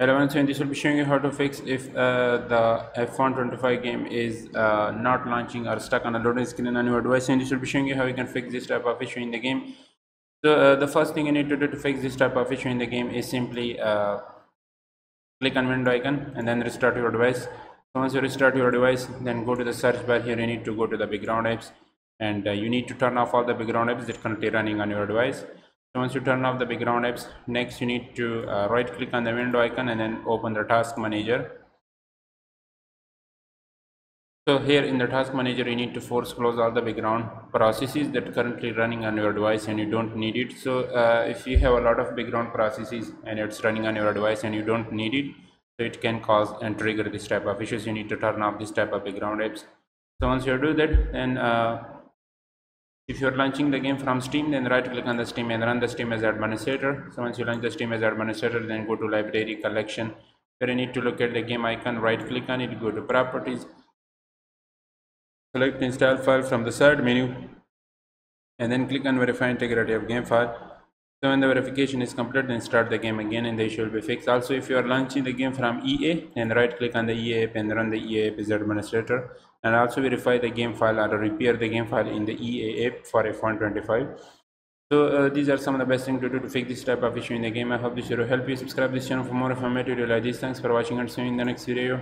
So in this will be showing you how to fix if uh, the F125 game is uh, not launching or stuck on a loading screen on your device and this will be showing you how you can fix this type of issue in the game. So uh, the first thing you need to do to fix this type of issue in the game is simply uh, click on window icon and then restart your device. So once you restart your device then go to the search bar here you need to go to the background apps and uh, you need to turn off all the background apps that currently running on your device so once you turn off the background apps next you need to uh, right click on the window icon and then open the task manager. So here in the task manager you need to force close all the background processes that currently running on your device and you don't need it. So uh, if you have a lot of background processes and it's running on your device and you don't need it so it can cause and trigger this type of issues. You need to turn off this type of background apps. So once you do that then uh, if you're launching the game from Steam, then right click on the Steam and run the Steam as administrator. So once you launch the Steam as administrator, then go to library collection. Where you need to look at the game icon, right click on it, go to properties, select install file from the side menu, and then click on verify integrity of game file. So when the verification is complete, then start the game again and the issue will be fixed. Also, if you are launching the game from EA, then right click on the EA app and run the EA app as administrator. And also verify the game file or repair the game file in the EA app for F125. So uh, these are some of the best things to do to fix this type of issue in the game. I hope this will help you. Subscribe this channel for more informative like this. Thanks for watching and see you in the next video.